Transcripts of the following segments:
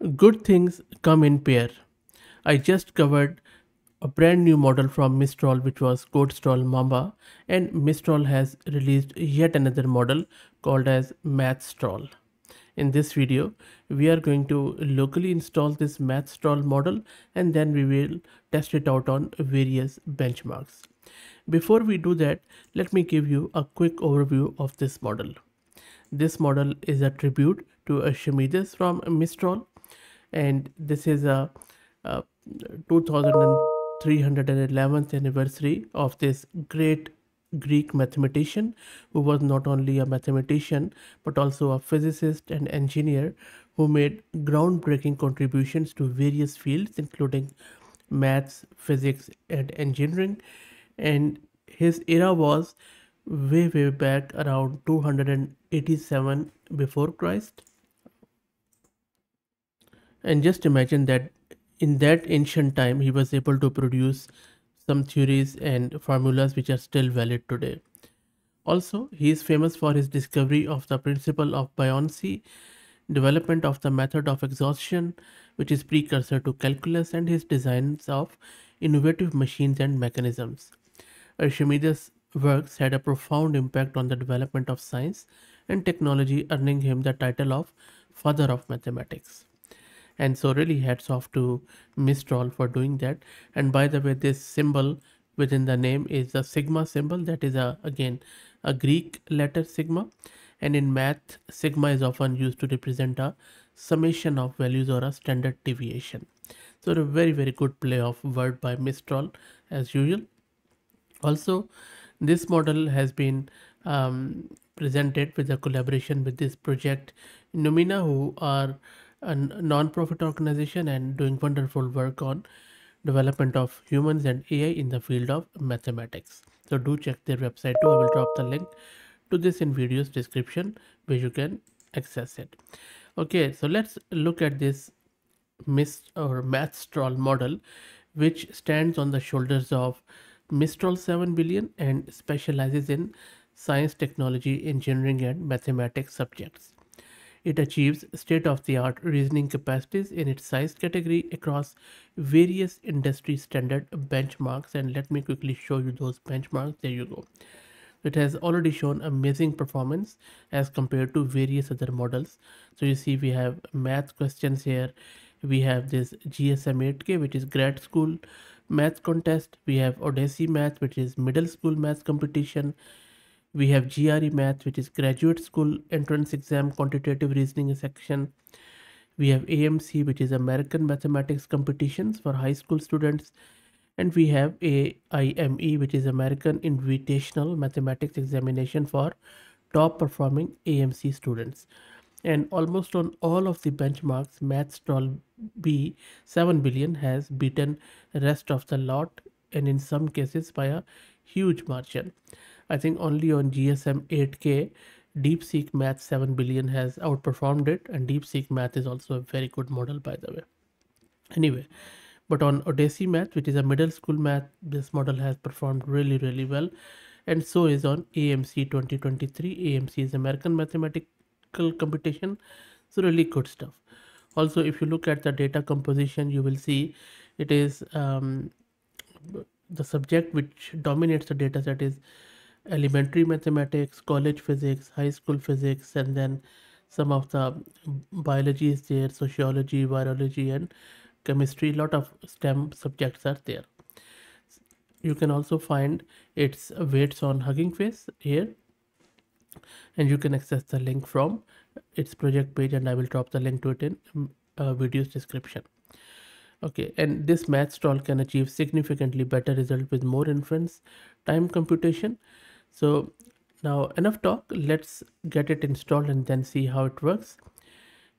Good things come in pair. I just covered a brand new model from Mistral which was CodeStral Mamba and Mistral has released yet another model called as MathStral. In this video, we are going to locally install this MathStral model and then we will test it out on various benchmarks. Before we do that, let me give you a quick overview of this model. This model is a tribute to Archimedes from Mistral and this is a, a 2311th anniversary of this great Greek mathematician who was not only a mathematician but also a physicist and engineer who made groundbreaking contributions to various fields including maths, physics and engineering. And his era was way way back around 287 before Christ and just imagine that in that ancient time, he was able to produce some theories and formulas which are still valid today. Also, he is famous for his discovery of the principle of buoyancy, development of the method of exhaustion, which is precursor to calculus, and his designs of innovative machines and mechanisms. Archimedes' works had a profound impact on the development of science and technology, earning him the title of Father of Mathematics and so really hats off to Mistral for doing that. And by the way this symbol within the name is the sigma symbol. That is a again a Greek letter sigma. And in math sigma is often used to represent a summation of values or a standard deviation. So a very very good play of word by Mistral as usual. Also this model has been um, presented with a collaboration with this project Numina who are a non-profit organization and doing wonderful work on development of humans and AI in the field of mathematics. So do check their website too. I will drop the link to this in video's description where you can access it. Okay, so let's look at this MIST or MathStral model which stands on the shoulders of Mistral 7 billion and specializes in science, technology, engineering and mathematics subjects. It achieves state-of-the-art reasoning capacities in its size category across various industry standard benchmarks and let me quickly show you those benchmarks. There you go. It has already shown amazing performance as compared to various other models. So you see we have math questions here. We have this GSM 8K which is grad school math contest. We have Odyssey math which is middle school math competition we have GRE Math, which is Graduate School Entrance Exam Quantitative Reasoning section. We have AMC, which is American Mathematics Competitions for high school students. And we have AIME, which is American Invitational Mathematics Examination for top performing AMC students. And almost on all of the benchmarks, MathStral B 7 billion has beaten rest of the lot and in some cases by a huge margin. I think only on GSM 8K, DeepSeek Math 7 billion has outperformed it, and DeepSeek Math is also a very good model, by the way. Anyway, but on Odyssey Math, which is a middle school math, this model has performed really, really well. And so is on AMC 2023. AMC is American Mathematical Competition. So really good stuff. Also, if you look at the data composition, you will see it is um, the subject which dominates the data set is elementary mathematics, college physics, high school physics, and then some of the biology is there, sociology, virology, and chemistry. A lot of STEM subjects are there. You can also find its weights on Hugging Face here, and you can access the link from its project page, and I will drop the link to it in uh, video's description. Okay, and this MathStral can achieve significantly better result with more inference time computation so now enough talk. Let's get it installed and then see how it works.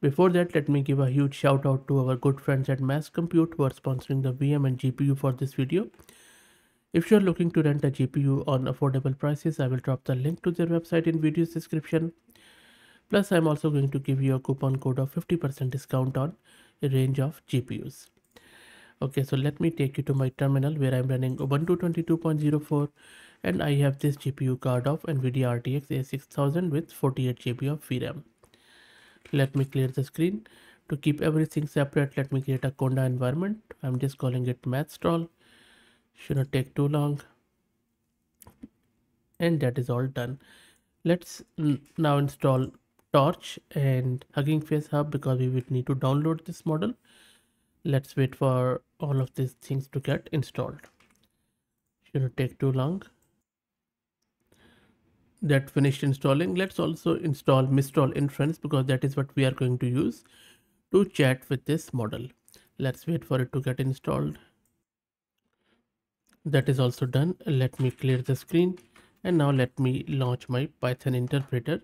Before that let me give a huge shout out to our good friends at Massed Compute who are sponsoring the vm and gpu for this video. If you're looking to rent a gpu on affordable prices i will drop the link to their website in video's description. Plus i'm also going to give you a coupon code of 50 percent discount on a range of gpus okay so let me take you to my terminal where i'm running ubuntu 22.04 and I have this GPU card of NVIDIA RTX A6000 with 48 GB of VRAM. Let me clear the screen. To keep everything separate, let me create a Conda environment. I'm just calling it mathstral. Shouldn't take too long. And that is all done. Let's now install Torch and Hugging Face Hub because we will need to download this model. Let's wait for all of these things to get installed. Shouldn't take too long. That finished installing. Let's also install Mistral Inference because that is what we are going to use to chat with this model. Let's wait for it to get installed. That is also done. Let me clear the screen and now let me launch my Python interpreter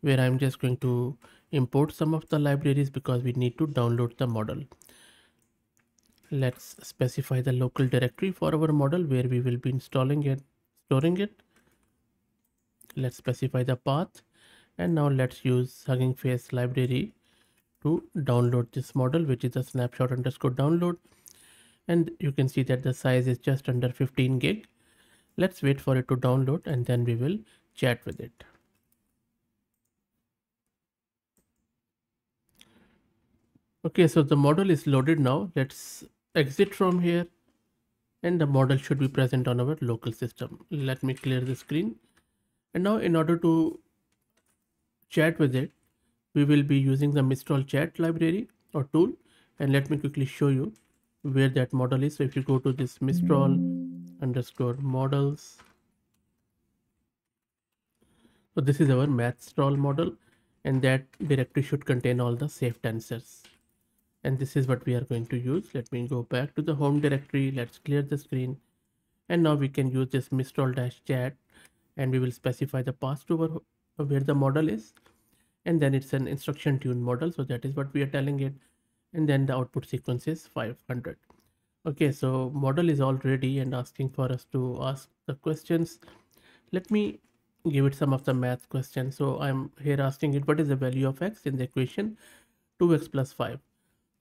where I'm just going to import some of the libraries because we need to download the model. Let's specify the local directory for our model where we will be installing it, storing it. Let's specify the path. And now let's use Hugging Face library to download this model which is a snapshot underscore download. And you can see that the size is just under 15 gig. Let's wait for it to download and then we will chat with it. Okay so the model is loaded now. Let's exit from here. And the model should be present on our local system. Let me clear the screen and now in order to chat with it we will be using the Mistral chat library or tool and let me quickly show you where that model is. So if you go to this Mistral underscore models, so this is our Mathstral model and that directory should contain all the safetensors. And this is what we are going to use. Let me go back to the home directory. Let's clear the screen. And now we can use this Mistral dash chat and we will specify the path to where, where the model is. And then it's an instruction tune model so that is what we are telling it. And then the output sequence is 500 okay so model is all ready and asking for us to ask the questions. Let me give it some of the math questions. So i'm here asking it what is the value of x in the equation? 2x plus 5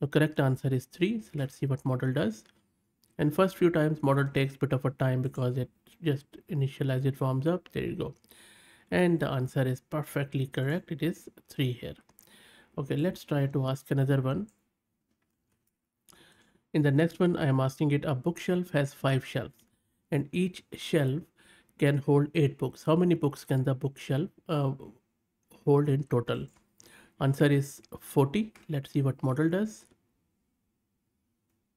the correct answer is 3 so let's see what model does and first few times model takes bit of a time because it just initialize it forms up. There you go. And the answer is perfectly correct. It is 3 here. Okay let's try to ask another one. In the next one i am asking it a bookshelf has five shelves and each shelf can hold eight books. How many books can the bookshelf uh, hold in total? Answer is 40 let's see what model does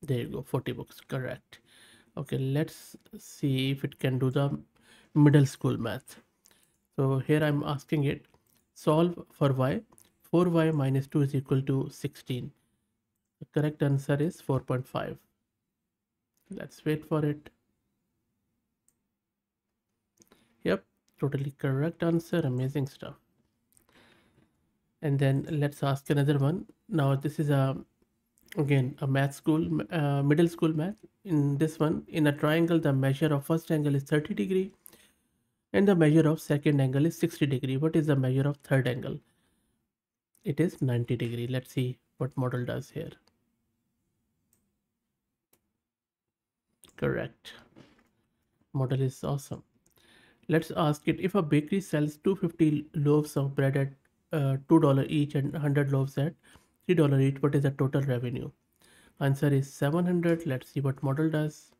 there you go 40 books correct okay let's see if it can do the middle school math so here I'm asking it solve for y. 4y minus 2 is equal to 16. The correct answer is 4.5. Let's wait for it. Yep, totally correct answer. Amazing stuff. And then let's ask another one. Now this is a again a math school uh, middle school math. In this one in a triangle the measure of first angle is 30 degree and the measure of second angle is 60 degree. What is the measure of third angle? It is 90 degree. Let's see what model does here. Correct. Model is awesome. Let's ask it if a bakery sells 250 loaves of bread at uh, two dollar each and 100 loaves at three dollar each what is the total revenue? Answer is 700 let's see what model does.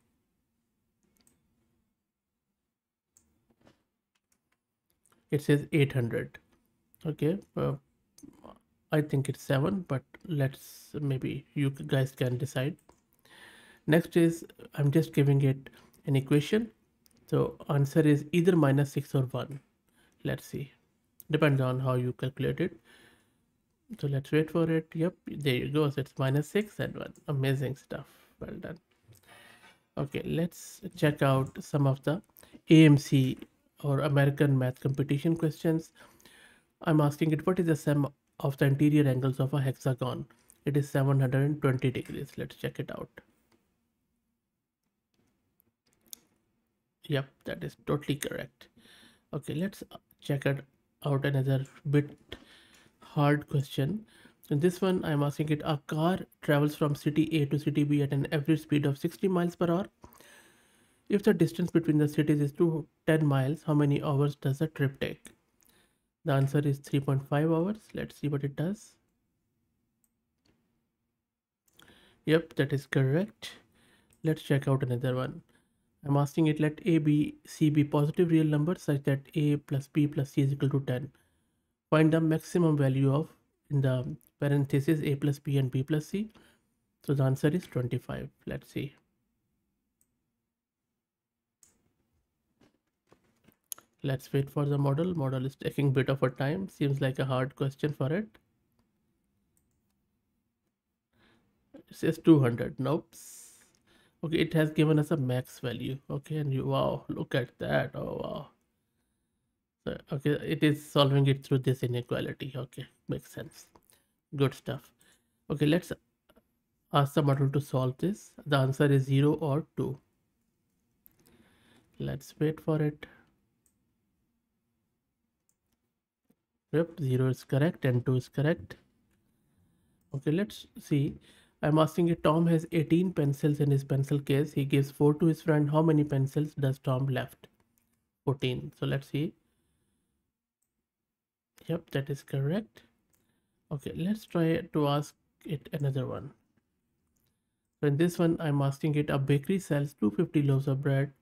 It says 800 okay uh, I think it's 7 but let's maybe you guys can decide. Next is I'm just giving it an equation. So answer is either minus 6 or 1 let's see. Depends on how you calculate it so let's wait for it yep there you go so it's minus 6 and 1 amazing stuff well done okay let's check out some of the AMC or American math competition questions. I'm asking it what is the sum of the interior angles of a hexagon? It is 720 degrees. Let's check it out. Yep, that is totally correct. Okay, let's check it out another bit hard question. In this one, I'm asking it a car travels from city A to city B at an average speed of 60 miles per hour if the distance between the cities is to 10 miles, how many hours does the trip take? The answer is 3.5 hours. Let's see what it does. Yep, that is correct. Let's check out another one. I'm asking it let a, b, c be positive real numbers such that a plus b plus c is equal to 10. Find the maximum value of in the parenthesis a plus b and b plus c. So the answer is 25. Let's see. Let's wait for the model. Model is taking bit of a time. Seems like a hard question for it. It says 200. Nope. Okay, it has given us a max value. Okay, and you wow, look at that. Oh wow. So, okay, it is solving it through this inequality. Okay, makes sense. Good stuff. Okay, let's ask the model to solve this. The answer is 0 or 2. Let's wait for it. Yep, 0 is correct and 2 is correct. Okay, let's see. I'm asking if Tom has 18 pencils in his pencil case. He gives 4 to his friend. How many pencils does Tom left? 14. So let's see. Yep, that is correct. Okay, let's try to ask it another one. So in this one, I'm asking it a bakery sells 250 loaves of bread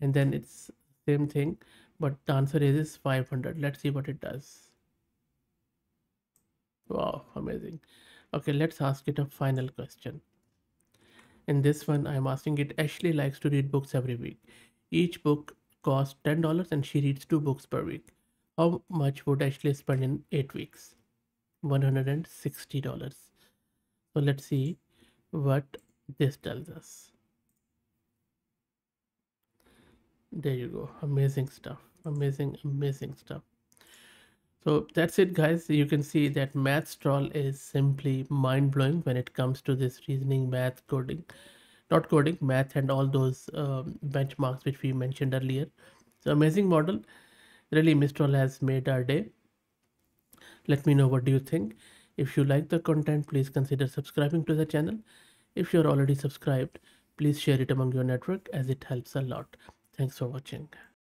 and then it's same thing, but the answer is, is 500. Let's see what it does. Wow, amazing. Okay, let's ask it a final question. In this one, I'm asking it, Ashley likes to read books every week. Each book costs $10 and she reads two books per week. How much would Ashley spend in eight weeks? $160. So let's see what this tells us. There you go. Amazing stuff. Amazing, amazing stuff. So that's it guys. You can see that math Mathstral is simply mind blowing when it comes to this reasoning, math, coding, not coding, math and all those um, benchmarks which we mentioned earlier. So amazing model. Really Mistral has made our day. Let me know what do you think. If you like the content, please consider subscribing to the channel. If you're already subscribed, please share it among your network as it helps a lot. Thanks for watching.